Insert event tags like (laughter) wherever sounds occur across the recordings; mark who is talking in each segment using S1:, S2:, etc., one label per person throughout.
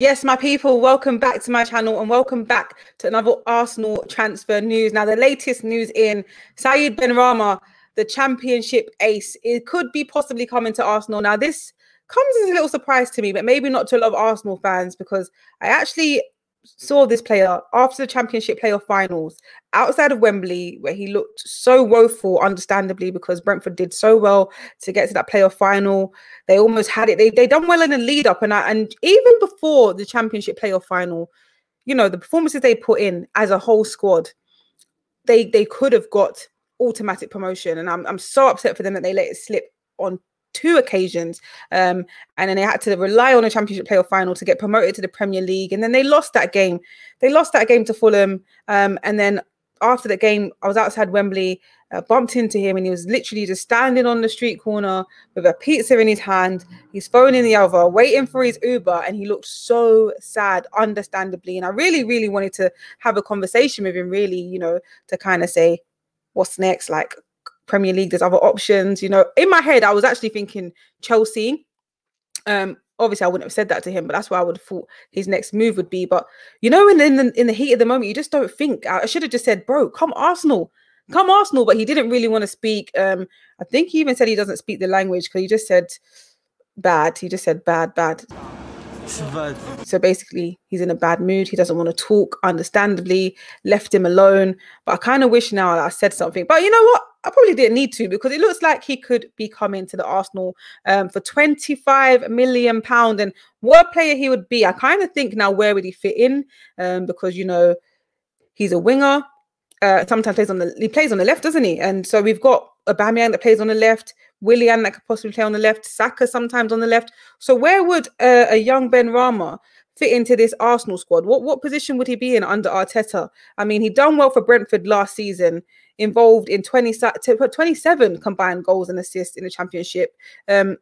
S1: Yes, my people, welcome back to my channel and welcome back to another Arsenal transfer news. Now, the latest news in Said Benrahma, the championship ace, it could be possibly coming to Arsenal. Now, this comes as a little surprise to me, but maybe not to a lot of Arsenal fans because I actually saw this player after the championship playoff finals outside of Wembley, where he looked so woeful, understandably, because Brentford did so well to get to that playoff final. They almost had it. They they done well in the lead up, and I, and even before the championship playoff final, you know, the performances they put in as a whole squad, they they could have got automatic promotion, and I'm I'm so upset for them that they let it slip on two occasions. Um, and then they had to rely on a championship playoff final to get promoted to the Premier League. And then they lost that game. They lost that game to Fulham. Um, and then after the game, I was outside Wembley, uh, bumped into him, and he was literally just standing on the street corner with a pizza in his hand, his phone in the other, waiting for his Uber, and he looked so sad, understandably. And I really, really wanted to have a conversation with him, really, you know, to kind of say, what's next? Like, Premier League, there's other options. You know, in my head, I was actually thinking Chelsea. Um, obviously, I wouldn't have said that to him, but that's what I would have thought his next move would be. But you know, in, in the in the heat of the moment, you just don't think. I should have just said, "Bro, come Arsenal, come Arsenal." But he didn't really want to speak. Um, I think he even said he doesn't speak the language because he just said bad. He just said bad, bad. So basically, he's in a bad mood. He doesn't want to talk, understandably, left him alone. But I kind of wish now I said something. But you know what? I probably didn't need to because it looks like he could be coming to the Arsenal um, for 25 million pound. And what player he would be, I kind of think now where would he fit in? Um, because you know he's a winger. Uh, sometimes plays on the he plays on the left, doesn't he? And so we've got a Aubameyang that plays on the left, Willian that could possibly play on the left, Saka sometimes on the left. So where would uh, a young Benrahma fit into this Arsenal squad? What what position would he be in under Arteta? I mean, he done well for Brentford last season, involved in 20, 27 combined goals and assists in the championship. Um,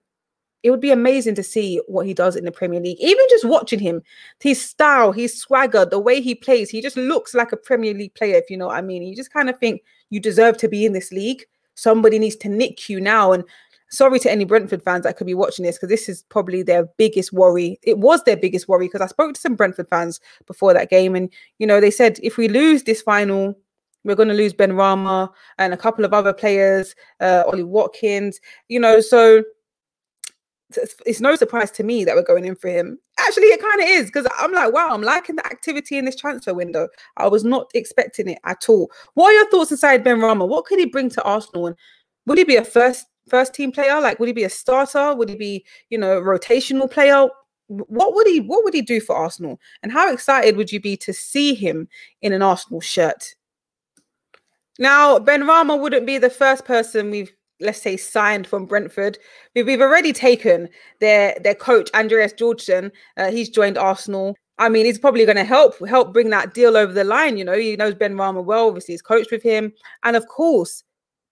S1: it would be amazing to see what he does in the Premier League. Even just watching him, his style, his swagger, the way he plays, he just looks like a Premier League player, if you know what I mean. You just kind of think you deserve to be in this league. Somebody needs to nick you now. And sorry to any Brentford fans that could be watching this because this is probably their biggest worry. It was their biggest worry because I spoke to some Brentford fans before that game, and you know they said if we lose this final, we're going to lose Benrahma and a couple of other players, uh, Ollie Watkins. You know, so it's no surprise to me that we're going in for him. Actually, it kind of is because I'm like, wow, I'm liking the activity in this transfer window. I was not expecting it at all. What are your thoughts in Said Benrahma? What could he bring to Arsenal? And would he be a first first team player? Like, would he be a starter? Would he be, you know, rotational player? What would he What would he do for Arsenal? And how excited would you be to see him in an Arsenal shirt? Now, Benrahma wouldn't be the first person we've let's say signed from Brentford. We've, we've already taken their their coach Andreas Georgson. Uh, he's joined Arsenal. I mean, he's probably going to help help bring that deal over the line. You know, he knows Benrahma well. Obviously, he's coached with him, and of course,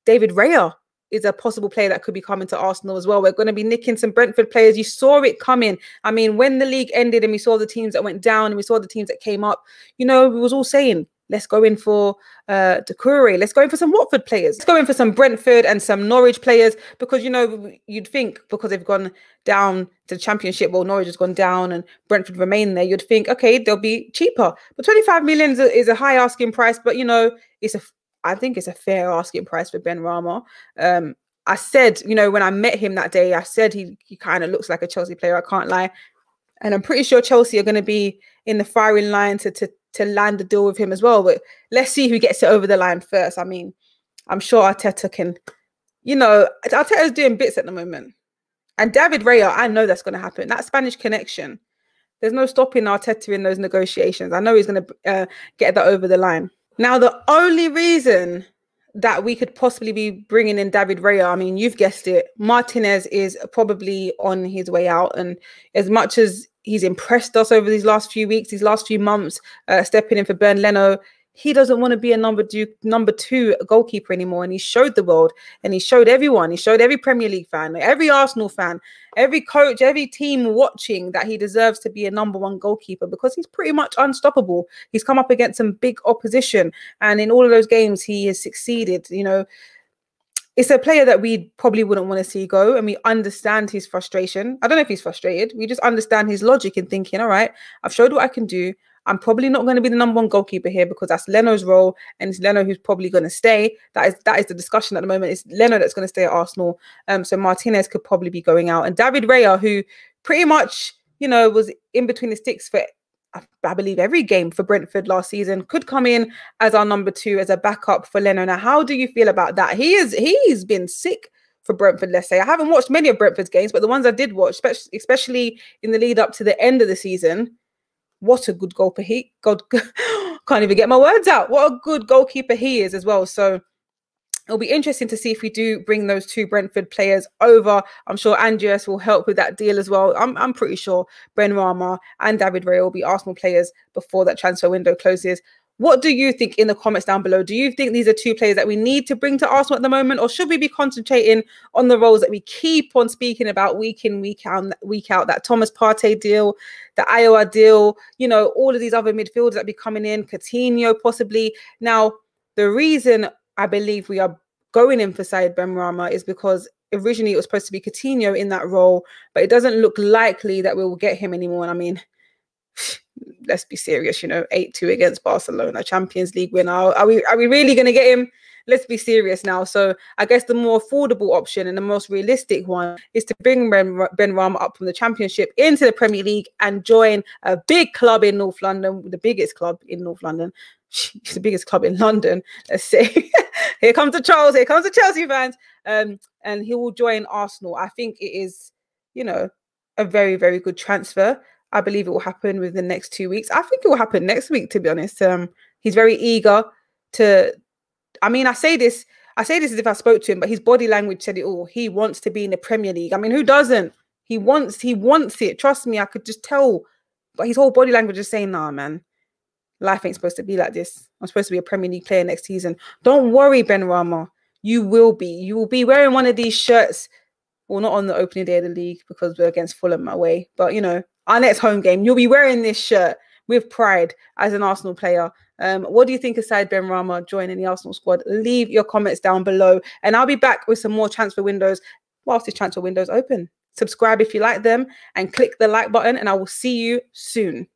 S1: David Raya is a possible player that could be coming to Arsenal as well. We're going to be nicking some Brentford players. You saw it coming. I mean, when the league ended and we saw the teams that went down and we saw the teams that came up, you know, we was all saying, let's go in for uh Doucouré. Let's go in for some Watford players. Let's go in for some Brentford and some Norwich players because you know you'd think because they've gone down to the championship, well, Norwich has gone down and Brentford remain there. You'd think, okay, they'll be cheaper. But 25 million is a, is a high asking price, but you know, it's a I think it's a fair asking price for Benrahma. Um, I said, you know, when I met him that day, I said he, he kind of looks like a Chelsea player. I can't lie. And I'm pretty sure Chelsea are going to be in the firing line to, to, to land a deal with him as well. But let's see who gets it over the line first. I mean, I'm sure Arteta can, you know, Arteta's doing bits at the moment. And David Raya, I know that's going to happen. That Spanish connection, there's no stopping Arteta in those negotiations. I know he's going to uh, get that over the line. Now, the only reason that we could possibly be bringing in David Raya, I mean, you've guessed it, Martinez is probably on his way out. And as much as he's impressed us over these last few weeks, these last few months, uh, stepping in for Bernd Leno, he doesn't want to be a number two number two goalkeeper anymore and he showed the world and he showed everyone he showed every premier league fan every arsenal fan every coach every team watching that he deserves to be a number one goalkeeper because he's pretty much unstoppable. He's come up against some big opposition and in all of those games he has succeeded you know it's a player that we probably wouldn't want to see go, and we understand his frustration. I don't know if he's frustrated. We just understand his logic in thinking, all right, I've showed what I can do. I'm probably not going to be the number one goalkeeper here because that's Leno's role, and it's Leno who's probably going to stay. That is that is the discussion at the moment. It's Leno that's going to stay at Arsenal. Um, so Martinez could probably be going out, and David Raya, who pretty much you know was in between the sticks for I believe every game for Brentford last season could come in as our number two as a backup for Leno. Now, how do you feel about that? He is he's been sick for Brentford. Let's say I haven't watched many of Brentford's games, but the ones I did watch, especially in the lead up to the end of the season, what a good goalkeeper he God (laughs) can't even get my words out. What a good goalkeeper he is as well. So it'll be interesting to see if we do bring those two Brentford players over. I'm sure Andreas will help with that deal as well. I'm, I'm pretty sure Benrahma and David Ray will be Arsenal players before that transfer window closes. What do you think in the comments down below? Do you think these are two players that we need to bring to Arsenal at the moment, or should we be concentrating on the roles that we keep on speaking about week in, week out, week out? That Thomas Partey deal, the Aouar deal, you know, all of these other midfielders that be coming in, Coutinho possibly. Now, the reason I believe we are going in for Said Benrahma is because originally it was supposed to be Coutinho in that role, but it doesn't look likely that we will get him anymore. And I mean, (sighs) let's be serious, you know, 8-2 against Barcelona, Champions League winner. Are we are we really gonna get him? Let's be serious now. So I guess the more affordable option and the most realistic one is to bring Ben, Benrahma up from the Championship into the Premier League and join a big club in North London, the biggest club in North London, (laughs) the biggest club in London. Let's say (laughs) here comes the Charles, here comes the Chelsea fans, um, and he will join Arsenal. I think it is, you know, a very very good transfer. I believe it will happen within the next two weeks. I think it will happen next week, to be honest. Um, he's very eager to. I mean, I say this, I say this as if I spoke to him, but his body language said it all. He wants to be in the Premier League. I mean, who doesn't? He wants, he wants it. Trust me, I could just tell. But his whole body language is saying, "Nah, man, life ain't supposed to be like this. I'm supposed to be a Premier League player next season. Don't worry, Benrahma. You will be. You will be wearing one of these shirts. Well, not on the opening day of the league because we're against Fulham away. But you know, our next home game, you'll be wearing this shirt with pride as an Arsenal player. Um, what do you think aside Benrahma joining the Arsenal squad? Leave your comments down below, and I'll be back with some more transfer windows whilst this transfer window is open. Subscribe if you like them, and click the like button, and I will see you soon.